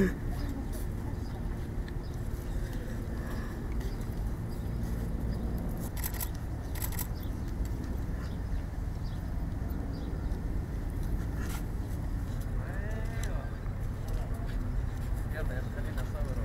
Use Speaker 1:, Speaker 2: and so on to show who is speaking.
Speaker 1: Ребята, я же на самый